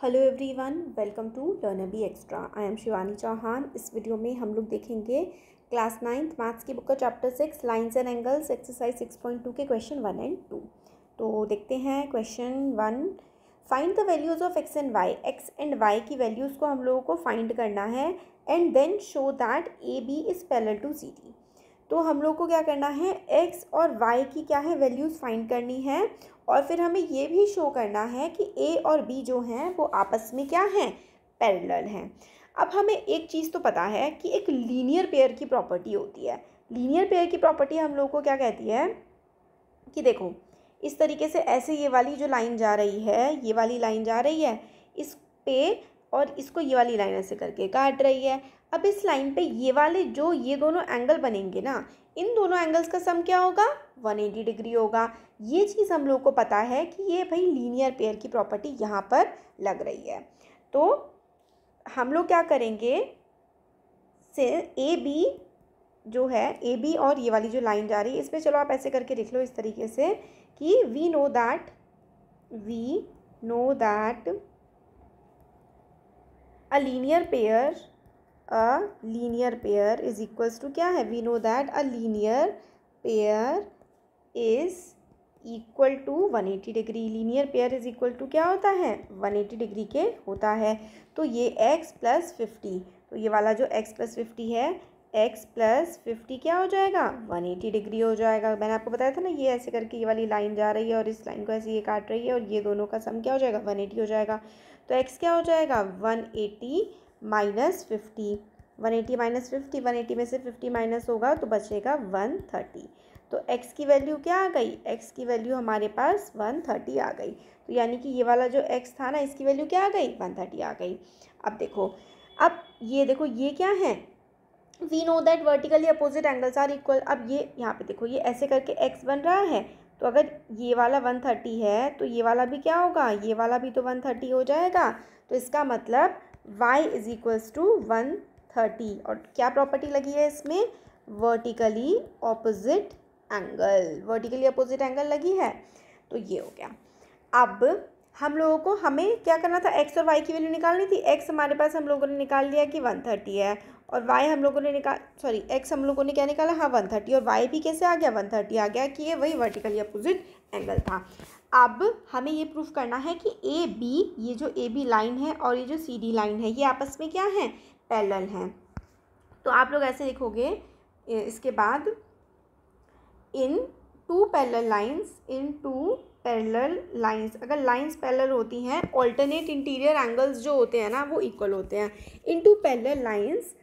Hello everyone welcome to learn B extra I am Shivani Chauhan इस video में हम लोग देखेंगे क्लास नाइन्थ मैथ्स की बुक का chapter six lines and angles exercise six point two के question one and two तो देखते हैं question one find the values of X and Y X and Y की वैल्यूज़ को हम लोगों को फाइंड करना है and then show that A B is parallel to C D तो हम लोग को क्या करना है एक्स और वाई की क्या है वैल्यूज़ फाइंड करनी है और फिर हमें ये भी शो करना है कि ए और बी जो हैं वो आपस में क्या हैं पैरेलल हैं। अब हमें एक चीज़ तो पता है कि एक लीनियर पेयर की प्रॉपर्टी होती है। लीनियर पेयर की प्रॉपर्टी हम लोग को क्या कहती है कि देखो, इस तरीके से ऐसे ये वाली जो लाइन जा रही है, ये वाली लाइन जा रही है, इस पे और इसको ये वाली लाइन ऐसे करके काट रही है। अब इस लाइन पे ये वाले जो ये दोनों एंगल बनेंगे ना, इन दोनों एंगल्स का सम क्या होगा? 180 डिग्री होगा। ये चीज़ हम लोग को पता है कि ये भाई लीनियर पेयर की प्रॉपर्टी यहाँ पर लग रही है। तो हम लोग क्या करेंगे? से ए बी जो है ए बी और ये वाली जो लाइन जा रही है, इसमें चलो आप ऐसे करके लिख लो इस तरीके से कि we know that we know that a linear pair a linear pair is equals to क्या है? We know that a linear pair is equal to one eighty degree linear pair is equal to क्या होता है? One eighty degree के होता है। तो ये एक्स प्लस फिफ्टी तो ये वाला जो एक्स प्लस फिफ्टी है एक्स प्लस फिफ्टी क्या हो जाएगा? वन एटी डिग्री हो जाएगा। मैंने आपको बताया था ना, ये ऐसे करके ये वाली लाइन जा रही है और इस लाइन को ऐसे ये काट रही है और ये दोनों का सम क्या हो जाएगा? वन एटी हो जाएगा। तो एक्स क्या हो जाएगा? One eighty minus fifty one eighty minus fifty one eighty में से फिफ्टी माइनस होगा तो बचेगा वन थर्टी तो x की वैल्यू क्या आ गई? x की वैल्यू हमारे पास वन थर्टी आ गई. तो यानी कि ये वाला जो x था ना, इसकी वैल्यू क्या आ गई? वन थर्टी आ गई. अब देखो, अब ये देखो, ये क्या है? We know that vertically opposite angles are equal अब ये, यहाँ पे देखो, ये ऐसे करके x बन रहा है तो अगर ये वाला वन थर्टी है तो ये वाला भी क्या होगा? ये वाला भी तो वन थर्टी हो जाएगा। तो इसका मतलब y is equals to one thirty. और क्या प्रॉपर्टी लगी है इसमें? Vertically opposite angle vertically opposite angle लगी है। तो ये हो गया। अब हम लोगों को हमें क्या करना था? एक्स और वाई की वैल्यू निकालनी थी। एक्स हमारे पास हम लोगों ने निकाल लिया कि वन थर्टी है और वाई हम लोगों ने निकाल सॉरी एक्स हम लोगों ने क्या निकाला? हाँ वन थर्टी और वाई भी कैसे आ गया? वन थर्टी आ गया कि ये वही वर्टिकली अपोजिट एंगल था। अब हमें ये प्रूफ करना है कि ए बी ये जो ए बी लाइन है और ये जो सी डी लाइन है, ये आपस में क्या है? पैरेलल हैं। तो आप लोग ऐसे लिखोगे इसके बाद in two parallel lines in two parallel lines, अगर लाइंस पैरेलल होती हैं ऑल्टरनेट इंटीरियर एंगल्स जो होते हैं ना, वो इक्वल होते हैं। In two parallel lines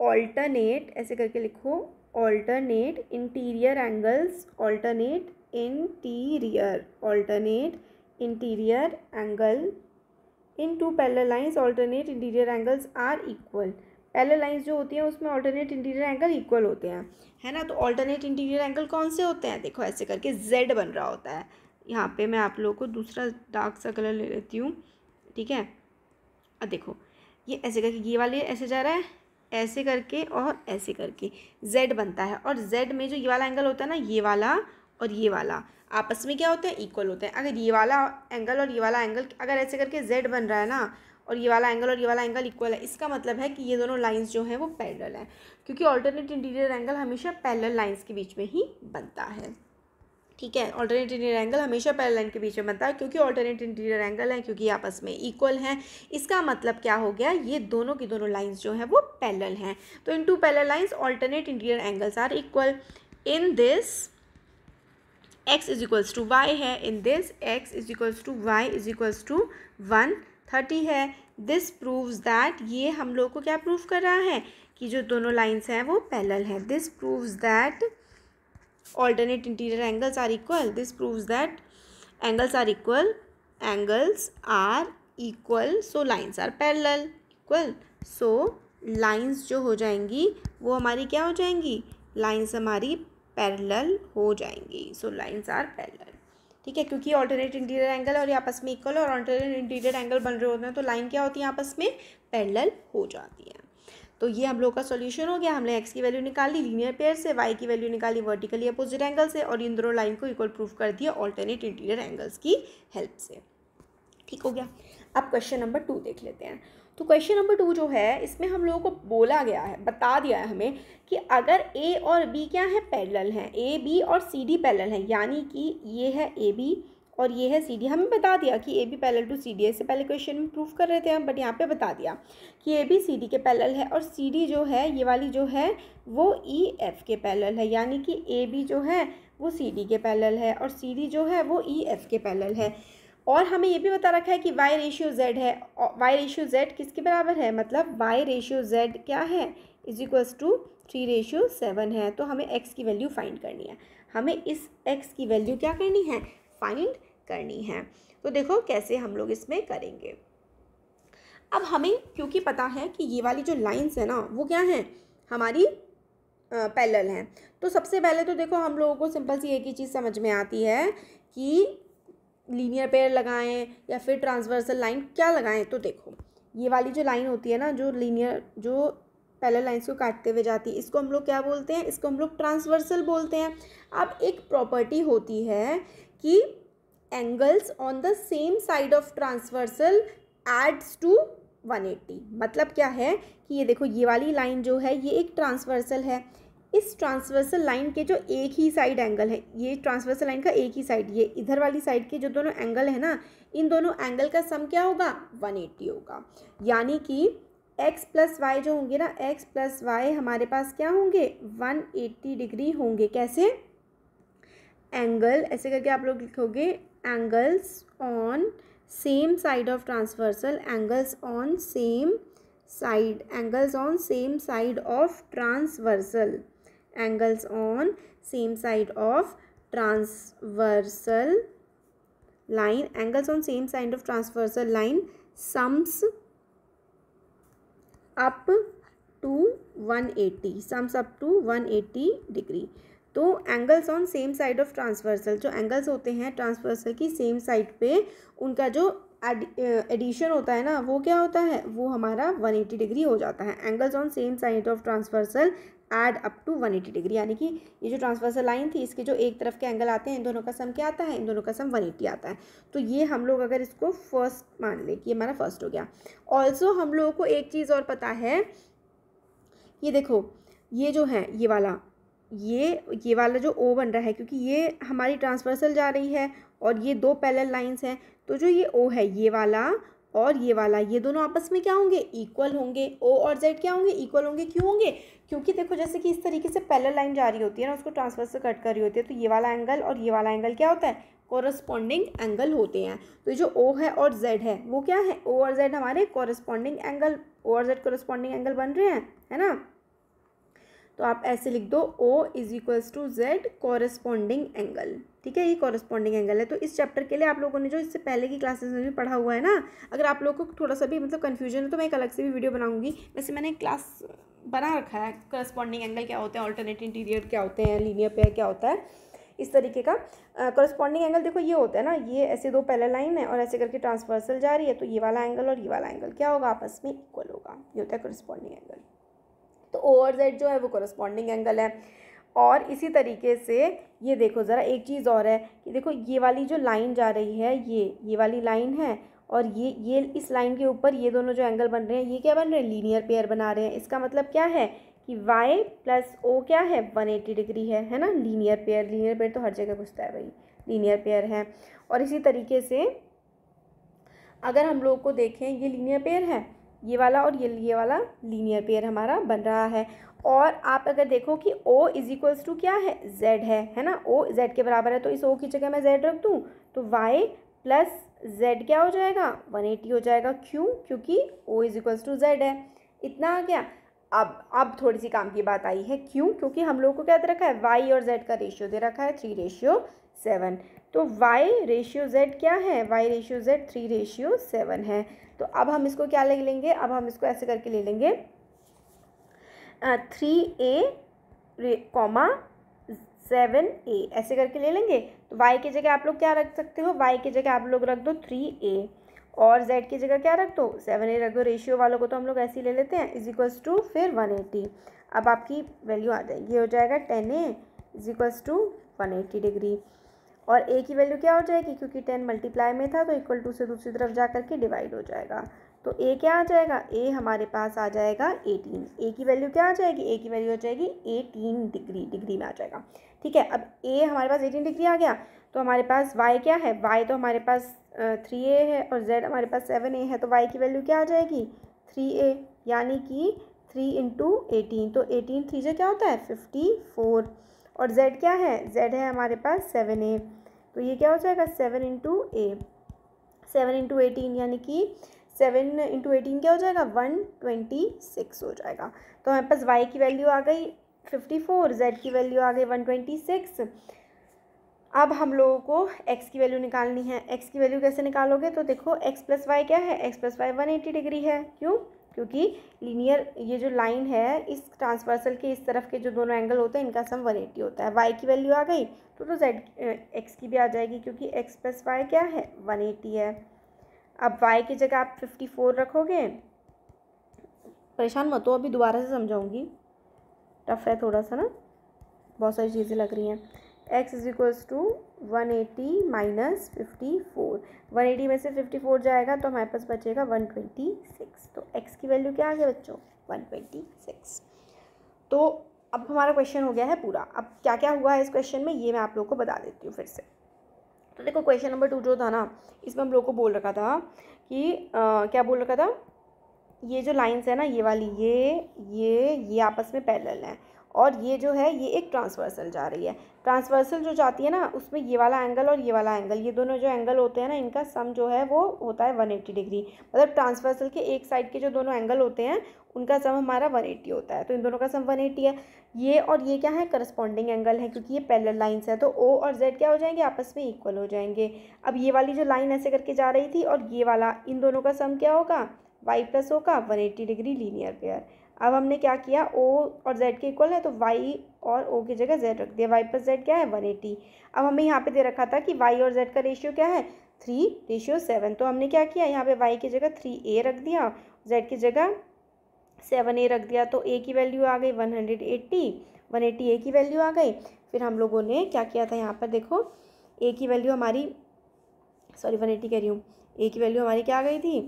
alternate ऐसे करके लिखो alternate interior angles alternate interior alternate interior angle in two parallel lines alternate interior angles are equal parallel lines जो होती हैं, उसमें ऑल्टरनेट इंटीरियर एंगल इक्वल होते हैं। है ना? तो ऑल्टरनेट इंटीरियर एंगल कौन से होते हैं? देखो, ऐसे करके जेड बन रहा होता है। यहाँ पे मैं आप लोगों को दूसरा डार्क सा कलर ले लेती हूँ, ठीक है? अब देखो, ये ऐसे करके, ये वाले ऐसे जा रहा है, ऐसे करके और ऐसे करके जेड बनता है और जेड में जो ये वाला एंगल होता है ना, ये वाला और ये वाला, आपस में क्या होता है? इक्वल होते हैं। अगर ये वाला एंगल और ये वाला एंगल अगर ऐसे करके जेड बन रहा है ना, और ये वाला एंगल और ये वाला एंगल इक्वल है, इसका मतलब है कि ये दोनों लाइंस जो हैं वो पैरेलल हैं, क्योंकि ऑल्टरनेट इंटीरियर एंगल हमेशा पैरेलल लाइंस के बीच में ही बनता है। ठीक है ऑल्टरनेट इंटीरियर एंगल हमेशा पैरेलल लाइन के बीच में बनता है, क्योंकि ऑल्टरनेट इंटीरियर एंगल है, क्योंकि आपस में इक्वल हैं। इसका मतलब क्या हो गया, ये दोनों की दोनों लाइंस जो हैं वो पैरेलल हैं। तो in two parallel lines alternate interior angles are equal in this x is equals to y है। In this x is equals to y is equals to one thirty है। दिस प्रूव्स दैट ये हम लोग को क्या prove कर रहा है कि जो दोनों लाइन्स हैं वो पैरेलल हैं। This proves that alternate interior angles are equal this proves that angles are equal angles are equal so lines are parallel equal so lines जो हो जाएँगी, वो हमारी क्या हो जाएँगी? लाइंस हमारी पैरेलल हो जाएँगी. सो लाइंस आर पैरेलल ठीक है? क्योंकि ऑल्टरनेट इंटीरियर एंगल और आपस में इक्वल और ऑल्टरनेट इंटीरियर एंगल बन रहे होते हैं तो लाइन क्या होती है? आपस में पैरेलल हो जाती है. तो ये हम लोग का सॉल्यूशन हो गया। हमने एक्स की वैल्यू निकाली लीनियर पेयर से वाई की वैल्यू निकाली वर्टिकली अपोजिट एंगल से और इन दोनों लाइन को इक्वल प्रूफ कर दिया ऑल्टरनेट इंटीरियर एंगल्स की हेल्प से। ठीक हो गया। अब क्वेश्चन नंबर टू देख लेते हैं। तो क्वेश्चन नंबर टू जो है, इसमें हम लोगों को बोला गया है, बता दिया है हमें कि अगर ए और बी क्या है पैरेलल हैं? ए बी और सी डी पैरेलल हैं, यानी कि ये है ए बी और ये है सी डी हमें बता दिया कि A B parallel to C D इससे पहले क्वेश्चन में प्रूफ कर रहे थे हम बट यहाँ पे बता दिया कि ए बी सी डी के पैरेलल है और सी डी जो है ये वाली जो है वो ई e, एफ़ के पैरेलल है। यानी कि ए बी जो है वो सी डी के पैरेलल है और सी डी जो है वो ई e, एफ़ के पैरेलल है। और हमें ये भी बता रखा है कि वाई रेशियो जेड है वाई रेशियो जेड किसके बराबर है? मतलब वाई रेशियो जेड क्या है? Is equals to three ratio seven है। तो हमें एक्स की वैल्यू फाइंड करनी है। हमें इस एक्स की वैल्यू क्या करनी है? फाइंड करनी है। तो देखो कैसे हम लोग इसमें करेंगे। अब हमें क्योंकि पता है कि ये वाली जो लाइंस है ना, वो क्या है? हमारी पैरेलल हैं। तो सबसे पहले तो देखो हम लोगों को सिंपल सी एक ही चीज़ समझ में आती है कि लीनियर पेयर लगाएँ या फिर ट्रांसवर्सल लाइन क्या लगाएँ? तो देखो, ये वाली जो लाइन होती है ना, जो लीनियर जो पैरेलल लाइंस को काटते हुए जाती है, इसको हम लोग क्या बोलते हैं? इसको हम लोग ट्रांसवर्सल बोलते हैं। अब एक प्रॉपर्टी होती है कि angles on the same side of transversal adds to 180 मतलब क्या है कि ये देखो, ये वाली लाइन जो है, ये एक ट्रांसवर्सल है। इस ट्रांसवर्सल लाइन के जो एक ही साइड एंगल है, ये ट्रांसवर्सल लाइन का एक ही साइड ये इधर वाली साइड के जो दोनों एंगल है ना, इन दोनों एंगल का सम क्या होगा? 180 होगा। यानी कि x प्लस वाई जो होंगे ना, x प्लस वाई हमारे पास क्या होंगे? 180 डिग्री होंगे। कैसे? एंगल ऐसे करके आप लोग लिखोगे angles on same side of transversal angles on same side angles on same side of transversal angles on same side of transversal line angles on same side of transversal line sums up to one eighty sums up to one eighty degree तो angles on same side of transversal जो angles होते हैं transversal की same side पे, उनका जो addition होता है ना, वो क्या होता है? वो हमारा 180 डिग्री हो जाता है। Angles on same side of transversal add up to 180 degree यानी कि ये जो ट्रांसवर्सल लाइन थी, इसके जो एक तरफ़ के एंगल आते हैं, इन दोनों का सम क्या आता है? इन दोनों का सम 180 आता है। तो ये हम लोग अगर इसको फ़र्स्ट मान लें कि ये हमारा फ़र्स्ट हो गया। ऑल्सो हम लोगों को एक चीज़ और पता है, ये देखो, ये जो है, ये वाला ये ये वाला जो ओ बन रहा है, क्योंकि ये हमारी ट्रांसवर्सल जा रही है और ये दो पैरेलल लाइंस हैं तो जो ये ओ है, ये वाला और ये वाला, ये दोनों आपस में क्या होंगे? इक्वल होंगे। ओ और जेड क्या होंगे? इक्वल होंगे। क्यों होंगे? क्योंकि देखो, जैसे कि इस तरीके से पैरेलल लाइन जा रही होती है ना, उसको ट्रांसफ़र से कट कर रही होती है तो ये वाला एंगल और ये वाला एंगल क्या होता है? कॉरस्पॉन्डिंग एंगल होते हैं। तो जो ओ है और जेड है, वो क्या है? ओ और जेड हमारे कॉरस्पॉन्डिंग एंगल ओ और जेड कॉरस्पॉन्डिंग एंगल बन रहे हैं, है ना? तो आप ऐसे लिख दो O is equals to Z corresponding angle ठीक है, ये कॉरस्पॉन्डिंग एंगल है। तो इस चैप्टर के लिए आप लोगों ने जो इससे पहले की क्लासेस में भी पढ़ा हुआ है ना, अगर आप लोगों को थोड़ा सा भी मतलब कन्फ्यूज़न है तो मैं एक अलग से भी वीडियो बनाऊँगी। वैसे मैंने क्लास बना रखा है करस्पॉन्डिंग एंगल क्या होते हैं ऑल्टरनेट इंटीरियर क्या होते हैं लीनियर पेयर क्या होता है, इस तरीके का। करस्पॉन्डिंग एंगल देखो ये होता है ना, ये ऐसे दो पहले लाइन है और ऐसे करके ट्रांसवर्सल जा रही है तो ये वाला एंगल और ये वाला एंगल क्या होगा, आपस में इक्वल होगा। ये होता है करस्पॉन्डिंग एंगल तो ओवर जेड जो है वो करस्पॉन्डिंग एंगल है। और इसी तरीके से ये देखो, ज़रा एक चीज़ और है कि देखो, ये वाली जो लाइन जा रही है, ये ये वाली लाइन है और ये ये इस लाइन के ऊपर ये दोनों जो एंगल बन रहे हैं, ये क्या बन रहे हैं? लीनियर पेयर बना रहे हैं। इसका मतलब क्या है कि y प्लस ओ क्या है? वन एटी डिग्री है है ना? लीनियर पेयर लीनियर पेयर तो हर जगह घुसता है भाई। लीनियर पेयर है। और इसी तरीके से अगर हम लोग को देखें, ये लीनियर पेयर है। ये वाला और ये ये वाला लीनियर पेयर हमारा बन रहा है। और आप अगर देखो कि O इज़ इक्वल्स टू क्या है? Z है है ना? O Z के बराबर है तो इस O की जगह मैं Z रख दूँ तो Y प्लस Z क्या हो जाएगा? 180 हो जाएगा। क्यों? क्योंकि O is equals to Z है। इतना आ गया। अब अब थोड़ी सी काम की बात आई है। क्यों? क्योंकि हम लोग को क्या दे रखा है? वाई और जेड का रेशियो दे रखा है थ्री रेशियो सेवन तो वाई रेशियो जेड क्या है? Y ratio z three ratio seven है। तो अब हम इसको क्या ले लेंगे? अब हम इसको ऐसे करके ले लेंगे। Three a comma seven a ऐसे करके ले लेंगे। तो वाई की जगह आप लोग क्या रख सकते हो? वाई की जगह आप लोग रख दो थ्री ए और जेड की जगह क्या रख दो? सेवन ए रख दो। रेशियो वालों को तो हम लोग ऐसे ही ले लेते हैं। इज़ इक्वल्स टू फिर वन एटी अब आपकी वैल्यू आ जाएगी ये हो जाएगा ten a is equals to one eighty degree और ए की वैल्यू क्या हो जाएगी? क्योंकि टेन मल्टीप्लाई में था तो इक्वल टू से दूसरी तरफ़ जा करके डिवाइड हो जाएगा। तो ए क्या आ जाएगा? ए हमारे पास आ जाएगा एटीन ए की वैल्यू क्या आ जाएगी? ए की वैल्यू हो जाएगी एटीन डिग्री डिग्री में आ जाएगा। ठीक है, अब ए हमारे पास एटीन डिग्री आ गया। तो हमारे पास वाई क्या है? वाई तो हमारे पास थ्री ए है और जेड हमारे पास सेवन ए है। तो वाई की वैल्यू क्या आ जाएगी? थ्री ए यानी कि थ्री इंटू एटीन तो एटीन थ्री से क्या होता है? फिफ्टी फोर और जेड क्या है? जेड है हमारे पास सेवन ए तो ये क्या हो जाएगा? Seven into a seven into eighteen यानी कि सेवन इंटू एटीन क्या हो जाएगा? वन ट्वेंटी सिक्स हो जाएगा। तो हमारे पास वाई की वैल्यू आ गई फिफ्टी फोर जेड की वैल्यू आ गई वन ट्वेंटी सिक्स अब हम लोगों को x की वैल्यू निकालनी है। X की वैल्यू कैसे निकालोगे? तो देखो, x प्लस वाई क्या है? X plus y one eighty degree है। क्यों? क्योंकि लीनियर ये जो लाइन है, इस ट्रांसवर्सल के इस तरफ़ के जो दोनों एंगल होते हैं, इनका सम वन एट्टी होता है। वाई की वैल्यू आ गई तो तो z x की भी आ जाएगी, क्योंकि एक्स प्लस वाई क्या है? वन एट्टी है। अब वाई की जगह आप फिफ्टी फोर रखोगे, परेशान मत हो, अभी दोबारा से समझाऊँगी। टफ है थोड़ा सा ना, बहुत सारी चीज़ें लग रही हैं। X is equals to one eighty minus fifty four one eighty में से फिफ्टी फोर जाएगा तो हमारे पास बचेगा वन ट्वेंटी सिक्स तो एक्स की वैल्यू क्या आ गया बच्चों? वन ट्वेंटी सिक्स तो अब हमारा क्वेश्चन हो गया है पूरा। अब क्या क्या हुआ है इस क्वेश्चन में ये मैं आप लोग को बता देती हूँ फिर से। तो देखो क्वेश्चन नंबर टू जो था ना इसमें हम लोग को बोल रखा था कि आ, क्या बोल रखा था? ये जो लाइन्स है ना ये वाली ये ये ये आपस में पैरेलल हैं। और ये जो है, ये एक ट्रांसवर्सल जा रही है। ट्रांसवर्सल जो जाती है ना, उसमें ये वाला एंगल और ये वाला एंगल ये दोनों जो एंगल होते हैं ना, इनका सम जो है, वो होता है वन एट्टी डिग्री मतलब ट्रांसवर्सल के एक साइड के जो दोनों एंगल होते हैं, उनका सम हमारा वन एट्टी होता है। तो इन दोनों का सम वन एट्टी है। ये और ये क्या है? करस्पॉन्डिंग एंगल है, क्योंकि ये पैरेलल लाइन्स है। तो ओ और जेड क्या हो जाएँगे? आपस में इक्वल हो जाएँगे। अब ये वाली जो लाइन ऐसे करके जा रही थी और ये वाला, इन दोनों का सम क्या होगा? वाई प्लस होगा one eighty degree linear pair अब हमने क्या किया? ओ और जेड के इक्वल है तो वाई और ओ की जगह जेड रख दिया। वाई प्लस जेड क्या है? वन एटी अब हमें यहाँ पे दे रखा था कि वाई और जेड का रेशियो क्या है? थ्री रेशियो सेवन तो हमने क्या किया? यहाँ पे वाई की जगह थ्री ए रख दिया जेड की जगह सेवन ए रख दिया। तो ए की वैल्यू आ गई one hundred eighty one eighty a की वैल्यू आ गई। फिर हम लोगों ने क्या किया था यहाँ पर? देखो ए की वैल्यू हमारी सॉरी वन एट्टी कह रही हूँ। ए की वैल्यू हमारी क्या आ गई थी?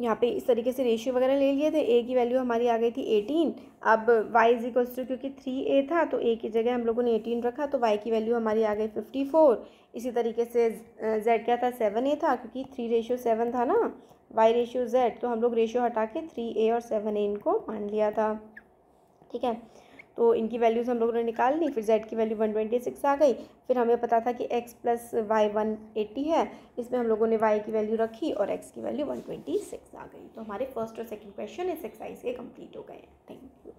यहाँ पे इस तरीके से रेशियो वगैरह ले लिए थे ए की वैल्यू हमारी आ गई थी एटीन अब वाई इज़ इक्वल्स टू क्योंकि थ्री ए था तो ए की जगह हम लोगों ने एटीन रखा तो वाई की वैल्यू हमारी आ गई फिफ्टी फोर इसी तरीके से जेड क्या था? सेवन ए था, क्योंकि थ्री रेशियो सेवन था ना. वाई रेशियो जेड तो हम लोग रेशियो हटा के थ्री ए और सेवन ए इनको मान लिया था. ठीक है? तो इनकी वैल्यूज़ हम लोगों ने निकाल ली, फिर जेड की वैल्यू वन ट्वेंटी सिक्स आ गई, फिर हमें पता था कि x plus y one eighty है, इसमें हम लोगों ने वाई की वैल्यू रखी और एक्स की वैल्यू वन ट्वेंटी सिक्स आ गई। तो हमारे फ़र्स्ट और सेकेंड क्वेश्चन इस एक्सरसाइज के कंप्लीट हो गए थैंक यू